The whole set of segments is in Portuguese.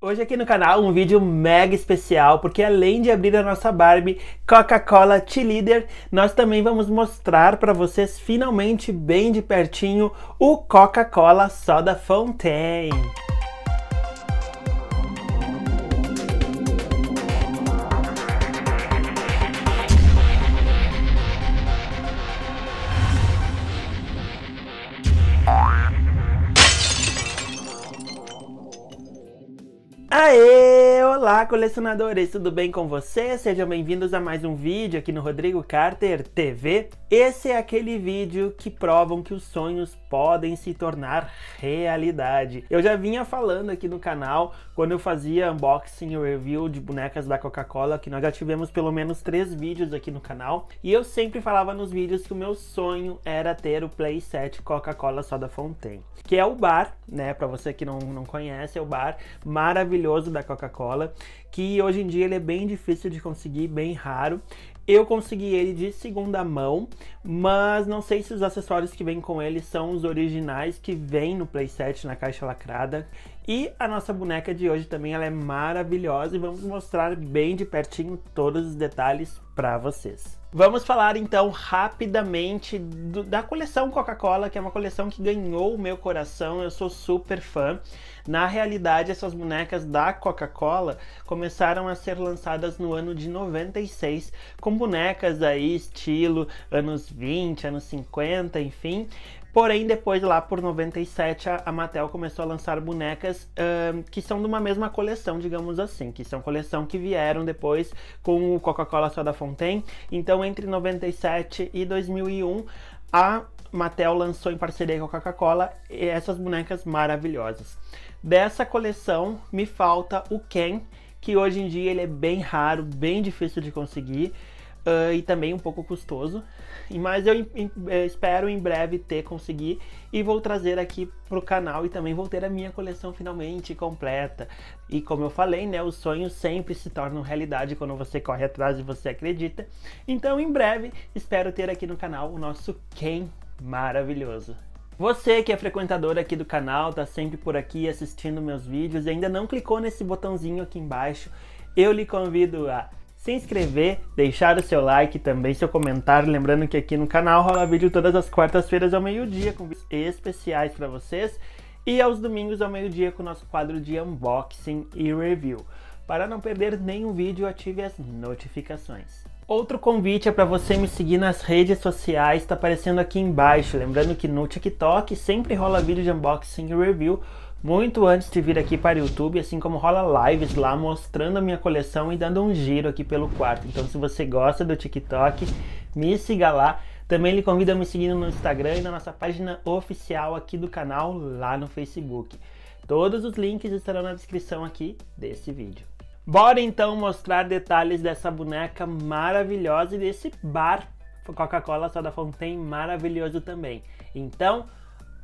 Hoje aqui no canal um vídeo mega especial, porque além de abrir a nossa Barbie Coca-Cola T-Leader, nós também vamos mostrar para vocês finalmente bem de pertinho o Coca-Cola Soda Fountain. Aê! Olá, colecionadores! Tudo bem com vocês? Sejam bem-vindos a mais um vídeo aqui no Rodrigo Carter TV. Esse é aquele vídeo que provam que os sonhos podem se tornar realidade. Eu já vinha falando aqui no canal, quando eu fazia unboxing e review de bonecas da Coca-Cola, que nós já tivemos pelo menos três vídeos aqui no canal, e eu sempre falava nos vídeos que o meu sonho era ter o playset Coca-Cola Soda Fountain, que é o bar, né, para você que não, não conhece, é o bar maravilhoso da Coca-Cola, que hoje em dia ele é bem difícil de conseguir, bem raro. Eu consegui ele de segunda mão, mas não sei se os acessórios que vêm com ele são os originais que vêm no playset na caixa lacrada. E a nossa boneca de hoje também ela é maravilhosa e vamos mostrar bem de pertinho todos os detalhes para vocês. Vamos falar então rapidamente do, da coleção Coca-Cola, que é uma coleção que ganhou o meu coração, eu sou super fã. Na realidade, essas bonecas da Coca-Cola começaram a ser lançadas no ano de 96, com bonecas aí estilo anos 20, anos 50, enfim. Porém, depois lá por 97, a Mattel começou a lançar bonecas uh, que são de uma mesma coleção, digamos assim, que são coleção que vieram depois com o Coca-Cola Soda Fountain. Então, entre 97 e 2001, a Mattel lançou em parceria com a Coca-Cola essas bonecas maravilhosas. Dessa coleção me falta o Ken, que hoje em dia ele é bem raro, bem difícil de conseguir uh, e também um pouco custoso. Mas eu, eu espero em breve ter conseguir e vou trazer aqui pro canal e também vou ter a minha coleção finalmente completa. E como eu falei, né, os sonhos sempre se tornam realidade quando você corre atrás e você acredita. Então em breve espero ter aqui no canal o nosso Ken maravilhoso. Você que é frequentador aqui do canal, tá sempre por aqui assistindo meus vídeos e ainda não clicou nesse botãozinho aqui embaixo, eu lhe convido a se inscrever, deixar o seu like também, seu comentário, lembrando que aqui no canal rola vídeo todas as quartas-feiras ao meio-dia com vídeos especiais para vocês e aos domingos ao meio-dia com o nosso quadro de unboxing e review. Para não perder nenhum vídeo, ative as notificações. Outro convite é para você me seguir nas redes sociais, está aparecendo aqui embaixo. Lembrando que no TikTok sempre rola vídeo de unboxing e review muito antes de vir aqui para o YouTube, assim como rola lives lá mostrando a minha coleção e dando um giro aqui pelo quarto. Então, se você gosta do TikTok, me siga lá. Também lhe convido a me seguir no Instagram e na nossa página oficial aqui do canal lá no Facebook. Todos os links estarão na descrição aqui desse vídeo. Bora então mostrar detalhes dessa boneca maravilhosa e desse bar Coca-Cola Soda Fountain maravilhoso também. Então,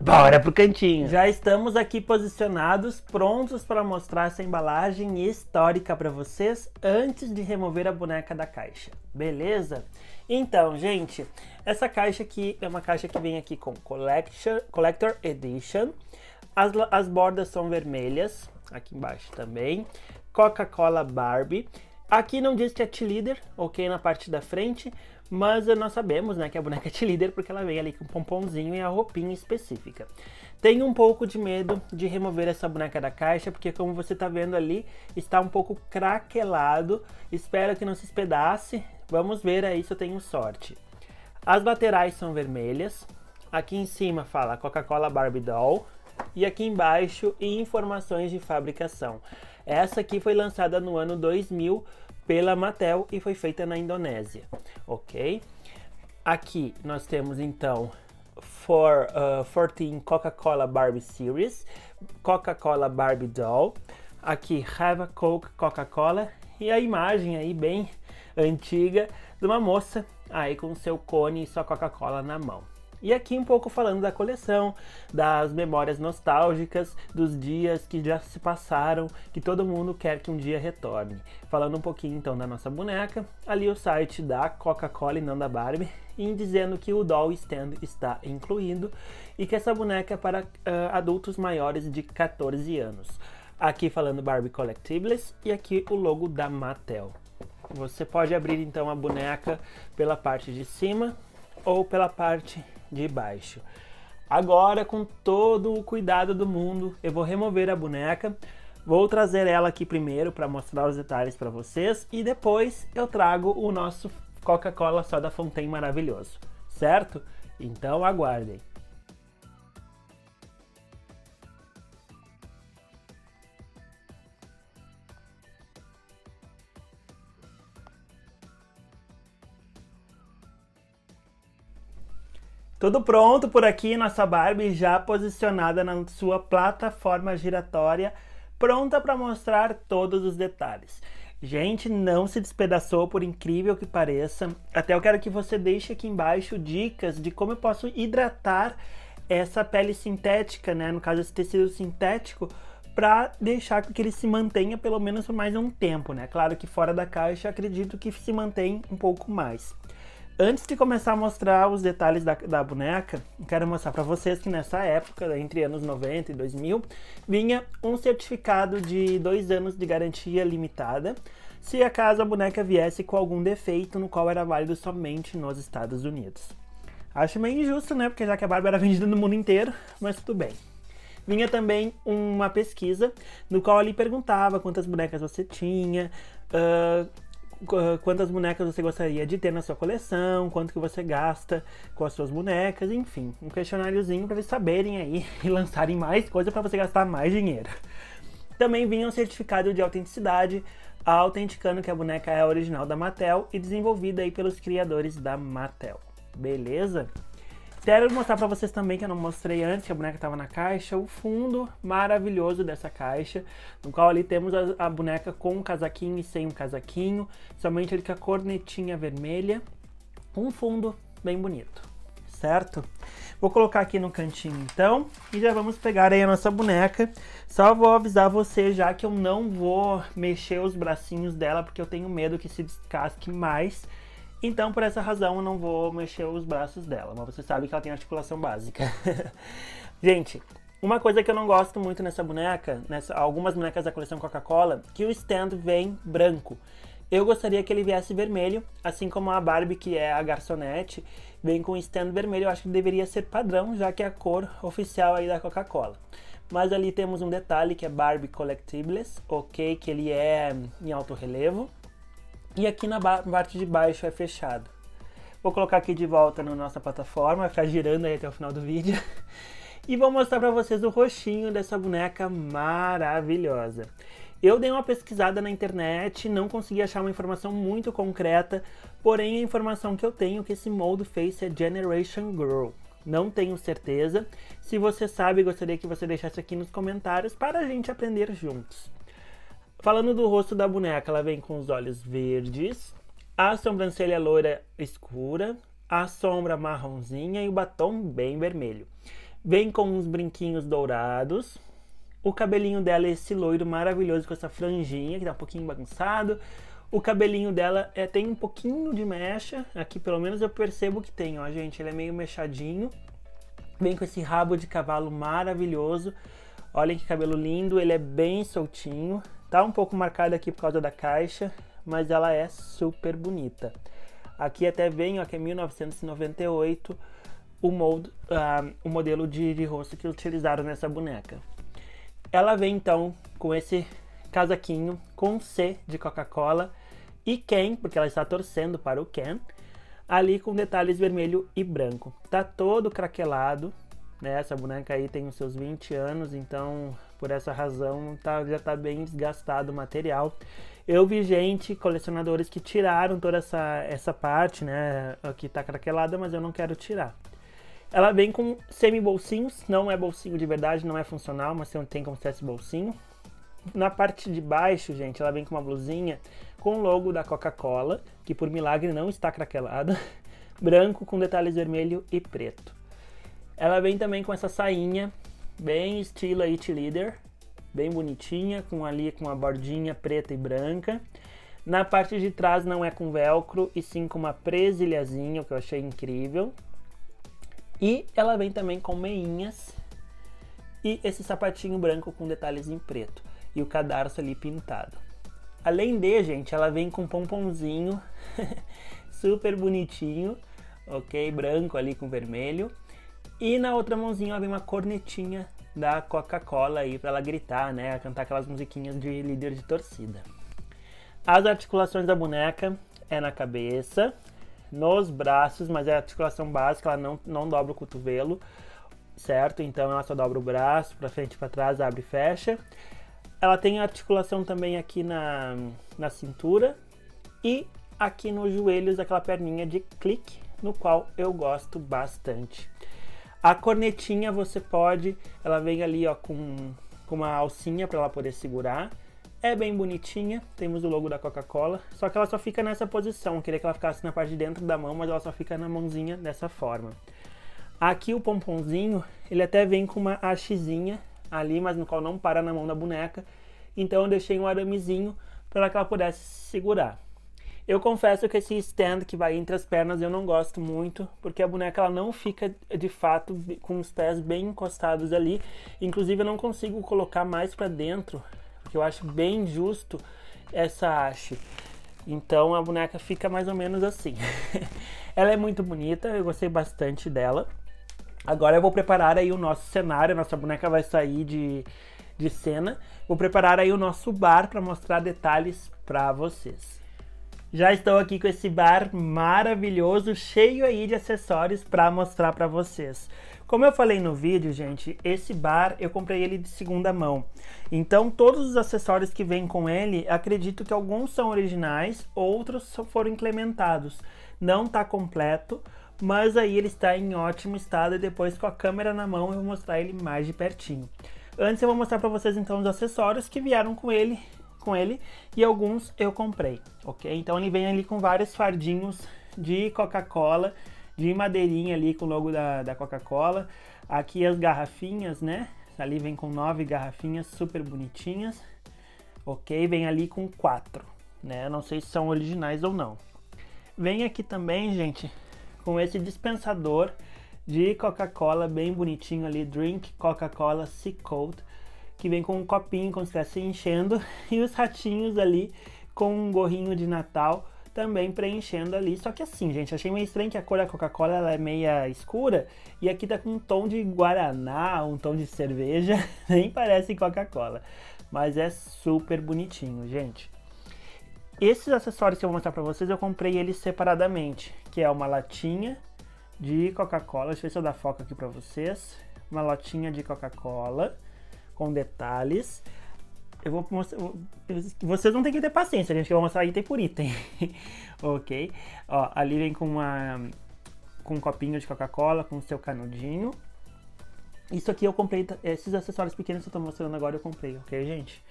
bora pro cantinho. Já estamos aqui posicionados, prontos para mostrar essa embalagem histórica para vocês antes de remover a boneca da caixa. Beleza? Então, gente, essa caixa aqui é uma caixa que vem aqui com Collector, Collector Edition. As, as bordas são vermelhas, aqui embaixo também. Coca-Cola Barbie. Aqui não diz que é T-Leader, ok, na parte da frente, mas nós sabemos né, que a boneca é T-Leader porque ela vem ali com um pomponzinho e a roupinha específica. Tenho um pouco de medo de remover essa boneca da caixa, porque como você está vendo ali, está um pouco craquelado. Espero que não se espedace. Vamos ver aí se eu tenho sorte. As laterais são vermelhas. Aqui em cima fala Coca-Cola Barbie Doll. E aqui embaixo, informações de fabricação. Essa aqui foi lançada no ano 2000 pela Mattel e foi feita na Indonésia, ok? Aqui nós temos então for, uh, 14 Coca-Cola Barbie Series, Coca-Cola Barbie Doll, aqui Have a Coke Coca-Cola e a imagem aí bem antiga de uma moça aí com seu cone e sua Coca-Cola na mão. E aqui um pouco falando da coleção, das memórias nostálgicas, dos dias que já se passaram, que todo mundo quer que um dia retorne. Falando um pouquinho então da nossa boneca, ali o site da Coca-Cola e não da Barbie, e dizendo que o doll stand está incluído e que essa boneca é para uh, adultos maiores de 14 anos. Aqui falando Barbie Collectibles e aqui o logo da Mattel. Você pode abrir então a boneca pela parte de cima ou pela parte de baixo. Agora, com todo o cuidado do mundo, eu vou remover a boneca. Vou trazer ela aqui primeiro para mostrar os detalhes para vocês e depois eu trago o nosso Coca-Cola Soda Fontaine maravilhoso, certo? Então aguardem. Tudo pronto por aqui, nossa Barbie já posicionada na sua plataforma giratória, pronta para mostrar todos os detalhes. Gente, não se despedaçou, por incrível que pareça. Até eu quero que você deixe aqui embaixo dicas de como eu posso hidratar essa pele sintética, né? No caso, esse tecido sintético, para deixar que ele se mantenha pelo menos por mais um tempo, né? Claro que fora da caixa, acredito que se mantém um pouco mais. Antes de começar a mostrar os detalhes da, da boneca, quero mostrar para vocês que nessa época, entre anos 90 e 2000, vinha um certificado de dois anos de garantia limitada, se acaso a boneca viesse com algum defeito, no qual era válido somente nos Estados Unidos. Acho meio injusto, né? Porque já que a Barbie era vendida no mundo inteiro, mas tudo bem. Vinha também uma pesquisa no qual ele perguntava quantas bonecas você tinha, uh, quantas bonecas você gostaria de ter na sua coleção, quanto que você gasta com as suas bonecas, enfim, um questionáriozinho para eles saberem aí e lançarem mais coisa para você gastar mais dinheiro. Também vinha um certificado de autenticidade, autenticando que a boneca é original da Mattel e desenvolvida aí pelos criadores da Mattel. Beleza? Quero mostrar para vocês também, que eu não mostrei antes, que a boneca estava na caixa, o fundo maravilhoso dessa caixa, no qual ali temos a, a boneca com um casaquinho e sem um casaquinho, somente ele com a cornetinha vermelha, um fundo bem bonito, certo? Vou colocar aqui no cantinho então, e já vamos pegar aí a nossa boneca. Só vou avisar você já que eu não vou mexer os bracinhos dela, porque eu tenho medo que se descasque mais, então, por essa razão, eu não vou mexer os braços dela, mas você sabe que ela tem articulação básica. Gente, uma coisa que eu não gosto muito nessa boneca, nessa, algumas bonecas da coleção Coca-Cola, que o stand vem branco. Eu gostaria que ele viesse vermelho, assim como a Barbie, que é a garçonete, vem com stand vermelho. Eu acho que deveria ser padrão, já que é a cor oficial aí da Coca-Cola. Mas ali temos um detalhe que é Barbie Collectibles, ok? Que ele é em alto relevo. E aqui na parte de baixo é fechado. Vou colocar aqui de volta na nossa plataforma, vai ficar girando aí até o final do vídeo. E vou mostrar para vocês o roxinho dessa boneca maravilhosa. Eu dei uma pesquisada na internet, não consegui achar uma informação muito concreta, porém a informação que eu tenho é que esse mold face é Generation Girl. Não tenho certeza. Se você sabe, gostaria que você deixasse aqui nos comentários para a gente aprender juntos. Falando do rosto da boneca, ela vem com os olhos verdes, a sobrancelha loira escura, a sombra marronzinha e o batom bem vermelho. Vem com uns brinquinhos dourados. O cabelinho dela é esse loiro maravilhoso com essa franjinha que tá um pouquinho bagunçado. O cabelinho dela é, tem um pouquinho de mecha. Aqui pelo menos eu percebo que tem, ó, gente. Ele é meio mechadinho. Vem com esse rabo de cavalo maravilhoso. Olhem que cabelo lindo, ele é bem soltinho. Tá um pouco marcada aqui por causa da caixa, mas ela é super bonita. Aqui até vem, ó, que é 1998, o, uh, o modelo de, de rosto que utilizaram nessa boneca. Ela vem então com esse casaquinho com C de Coca-Cola e Ken, porque ela está torcendo para o Ken, ali com detalhes vermelho e branco. Tá todo craquelado, né? Essa boneca aí tem os seus 20 anos, então por essa razão tá, já está bem desgastado o material. Eu vi gente, colecionadores que tiraram toda essa, essa parte, né? Aqui tá craquelada, mas eu não quero tirar. Ela vem com semi-bolsinhos, não é bolsinho de verdade, não é funcional, mas tem como se fosse bolsinho. Na parte de baixo, gente, ela vem com uma blusinha com o logo da Coca-Cola, que por milagre não está craquelada, branco com detalhes vermelho e preto. Ela vem também com essa sainha bem estilo It Leader, bem bonitinha, com ali com uma bordinha preta e branca. Na parte de trás não é com velcro, e sim com uma presilhazinha, o que eu achei incrível. E ela vem também com meinhas e esse sapatinho branco com detalhes em preto. e o cadarço ali pintado. Além de, gente, ela vem com pomponzinho super bonitinho, ok? Branco ali com vermelho. E na outra mãozinha ela vem uma cornetinha da Coca-Cola aí para ela gritar, né? Cantar aquelas musiquinhas de líder de torcida. As articulações da boneca é na cabeça, nos braços, mas é a articulação básica, ela não, não dobra o cotovelo, certo? Então ela só dobra o braço para frente e para trás, abre e fecha. Ela tem articulação também aqui na, na cintura e aqui nos joelhos, aquela perninha de clique, no qual eu gosto bastante. A cornetinha você pode, ela vem ali ó, com, com uma alcinha para ela poder segurar. É bem bonitinha, temos o logo da Coca-Cola, só que ela só fica nessa posição. Eu queria que ela ficasse na parte de dentro da mão, mas ela só fica na mãozinha dessa forma. Aqui o pomponzinho, ele até vem com uma hastezinha ali, mas no qual não para na mão da boneca. Então eu deixei um aramezinho para que ela pudesse segurar. Eu confesso que esse stand que vai entre as pernas eu não gosto muito, porque a boneca ela não fica de fato com os pés bem encostados ali. Inclusive eu não consigo colocar mais para dentro, porque eu acho bem justo essa haste. Então a boneca fica mais ou menos assim. ela é muito bonita, eu gostei bastante dela. Agora eu vou preparar aí o nosso cenário, nossa boneca vai sair de, de cena. Vou preparar aí o nosso bar para mostrar detalhes para vocês. Já estou aqui com esse bar maravilhoso, cheio aí de acessórios para mostrar para vocês. Como eu falei no vídeo, gente, esse bar eu comprei ele de segunda mão. Então, todos os acessórios que vêm com ele, acredito que alguns são originais, outros foram implementados. Não está completo, mas aí ele está em ótimo estado e depois com a câmera na mão eu vou mostrar ele mais de pertinho. Antes eu vou mostrar para vocês então os acessórios que vieram com ele com ele e alguns eu comprei, ok? Então ele vem ali com vários fardinhos de Coca-Cola, de madeirinha ali com o logo da, da Coca-Cola. Aqui as garrafinhas, né? Ali vem com nove garrafinhas super bonitinhas, ok? Vem ali com quatro, né? Não sei se são originais ou não. Vem aqui também, gente, com esse dispensador de Coca-Cola bem bonitinho ali, Drink Coca-Cola Sea Cold que vem com um copinho como se estivesse enchendo, e os ratinhos ali com um gorrinho de Natal também preenchendo ali. Só que assim, gente, achei meio estranho que a cor da Coca-Cola ela é meia escura e aqui tá com um tom de guaraná, um tom de cerveja, nem parece Coca-Cola, mas é super bonitinho, gente. Esses acessórios que eu vou mostrar para vocês, eu comprei eles separadamente, que é uma latinha de Coca-Cola, deixa eu ver se eu dar foco aqui para vocês. Uma latinha de Coca-Cola, com detalhes. Eu vou mostrar. Vocês não tem que ter paciência, gente, que eu vou mostrar item por item. ok? Ó, ali vem com uma. Com um copinho de Coca-Cola, com o seu canudinho. Isso aqui eu comprei. Esses acessórios pequenos que eu tô mostrando agora eu comprei, ok, gente?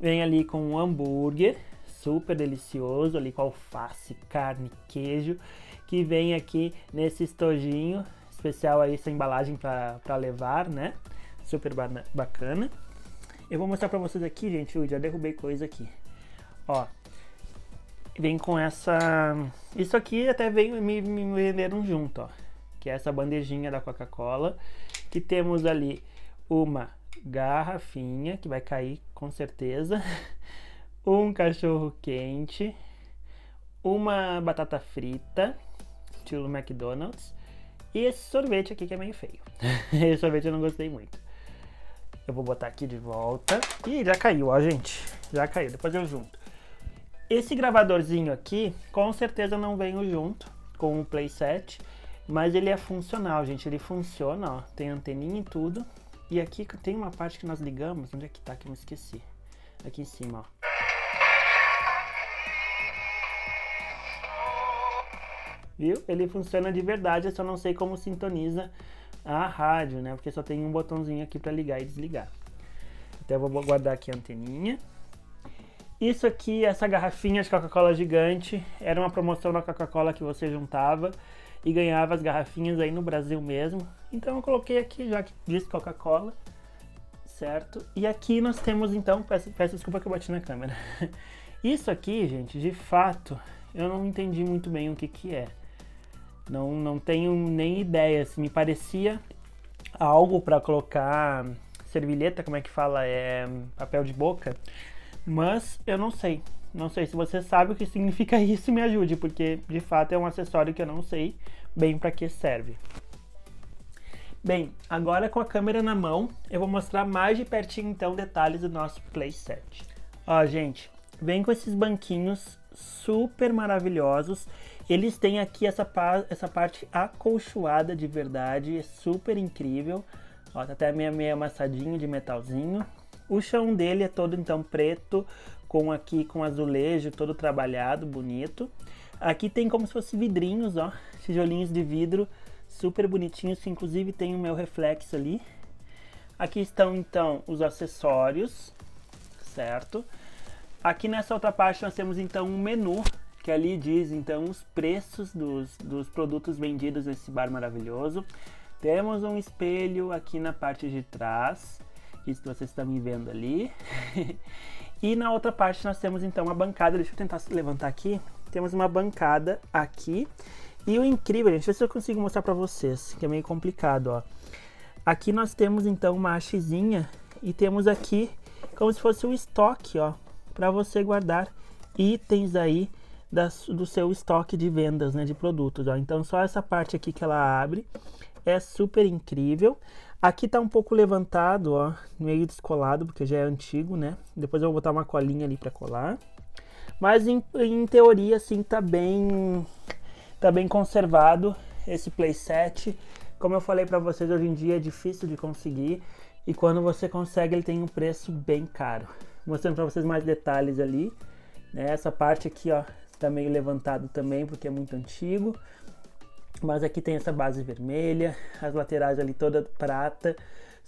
Vem ali com um hambúrguer super delicioso, ali com alface, carne, queijo. Que vem aqui nesse estojinho especial aí, essa embalagem para levar, né? Super bacana. Eu vou mostrar pra vocês aqui, gente, eu já derrubei coisa aqui. Ó, vem com essa... Isso aqui até veio me, me venderam junto, ó. Que é essa bandejinha da Coca-Cola. Que temos ali uma garrafinha, que vai cair com certeza. Um cachorro quente. Uma batata frita, estilo McDonald's. E esse sorvete aqui que é meio feio. esse sorvete eu não gostei muito. Eu vou botar aqui de volta. Ih, já caiu, ó, gente. Já caiu, depois eu junto. Esse gravadorzinho aqui, com certeza não veio junto com o playset, mas ele é funcional, gente. Ele funciona, ó. Tem anteninha e tudo. E aqui tem uma parte que nós ligamos. Onde é que tá que eu me esqueci? Aqui em cima, ó. Viu? Ele funciona de verdade, eu só não sei como sintoniza a rádio, né? Porque só tem um botãozinho aqui para ligar e desligar. Então eu vou guardar aqui a anteninha. Isso aqui, essa garrafinha de Coca-Cola gigante, era uma promoção da Coca-Cola que você juntava e ganhava as garrafinhas aí no Brasil mesmo. Então eu coloquei aqui, já que diz Coca-Cola, certo? E aqui nós temos então, peço, peço desculpa que eu bati na câmera. Isso aqui, gente, de fato, eu não entendi muito bem o que que é. Não, não tenho nem ideia. Se me parecia algo para colocar servilheta, como é que fala? É papel de boca. Mas eu não sei. Não sei se você sabe o que significa isso, me ajude, porque de fato é um acessório que eu não sei bem para que serve. Bem, agora com a câmera na mão, eu vou mostrar mais de pertinho então detalhes do nosso playset. Ó, gente, vem com esses banquinhos super maravilhosos. Eles têm aqui essa, essa parte acolchoada de verdade, super incrível. Ó, tá até meio, meio amassadinho de metalzinho. O chão dele é todo então preto, com aqui com azulejo todo trabalhado, bonito. Aqui tem como se fosse vidrinhos, ó, tijolinhos de vidro super bonitinhos, que inclusive tem o meu reflexo ali. Aqui estão então os acessórios, certo? Aqui nessa outra parte nós temos então um menu, que ali diz então os preços dos, dos produtos vendidos nesse bar maravilhoso. Temos um espelho aqui na parte de trás, isso vocês estão me vendo ali. e na outra parte nós temos então uma bancada, deixa eu tentar levantar aqui. Temos uma bancada aqui e o incrível, gente, deixa eu ver se eu consigo mostrar para vocês, que é meio complicado, ó. Aqui nós temos então uma hastezinha e temos aqui como se fosse o estoque, ó, para você guardar itens aí das, do seu estoque de vendas, né, de produtos, ó. Então só essa parte aqui que ela abre é super incrível. Aqui tá um pouco levantado, ó, meio descolado, porque já é antigo, né? Depois eu vou botar uma colinha ali para colar. Mas em, em teoria, assim, tá bem Tá bem conservado esse playset. Como eu falei para vocês, hoje em dia é difícil de conseguir e quando você consegue ele tem um preço bem caro. Mostrando para vocês mais detalhes ali. Né? Essa parte aqui ó, tá meio levantado também porque é muito antigo. Mas aqui tem essa base vermelha, as laterais ali toda prata,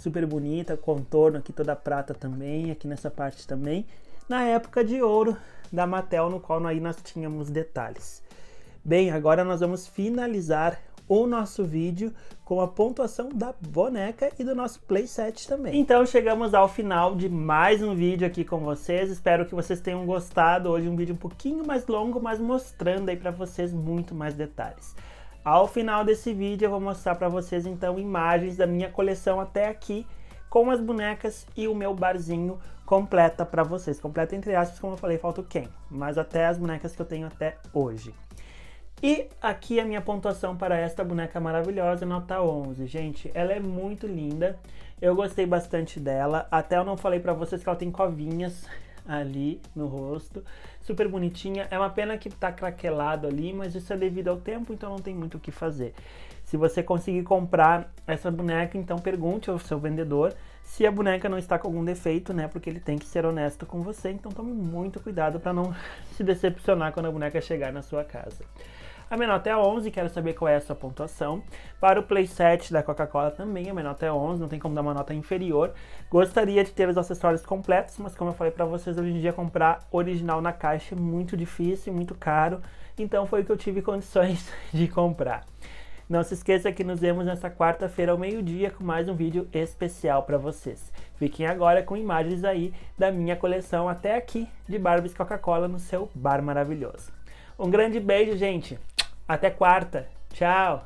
super bonita, contorno aqui toda prata também, aqui nessa parte também. Na época de ouro da Mattel, no qual aí nós tínhamos detalhes. Bem, agora nós vamos finalizar o nosso vídeo com a pontuação da boneca e do nosso playset também. Então chegamos ao final de mais um vídeo aqui com vocês. Espero que vocês tenham gostado. Hoje um vídeo um pouquinho mais longo, mas mostrando aí para vocês muito mais detalhes. Ao final desse vídeo eu vou mostrar para vocês então imagens da minha coleção até aqui com as bonecas e o meu barzinho completa para vocês. Completa entre aspas, como eu falei, falta o Ken, mas até as bonecas que eu tenho até hoje. E aqui a minha pontuação para esta boneca maravilhosa, nota 11. Gente, ela é muito linda. Eu gostei bastante dela. Até eu não falei para vocês que ela tem covinhas ali no rosto. Super bonitinha. É uma pena que tá craquelado ali, mas isso é devido ao tempo, então não tem muito o que fazer. Se você conseguir comprar essa boneca, então pergunte ao seu vendedor se a boneca não está com algum defeito, né? Porque ele tem que ser honesto com você. Então tome muito cuidado para não se decepcionar quando a boneca chegar na sua casa. A minha nota é 11, quero saber qual é a sua pontuação. Para o playset da Coca-Cola também, a minha nota é 11, não tem como dar uma nota inferior. Gostaria de ter os acessórios completos, mas como eu falei para vocês, hoje em dia comprar original na caixa é muito difícil, muito caro. Então foi o que eu tive condições de comprar. Não se esqueça que nos vemos nesta quarta-feira ao meio-dia com mais um vídeo especial para vocês. Fiquem agora com imagens aí da minha coleção até aqui de Barbies Coca-Cola no seu bar maravilhoso. Um grande beijo, gente! Até quarta. Tchau.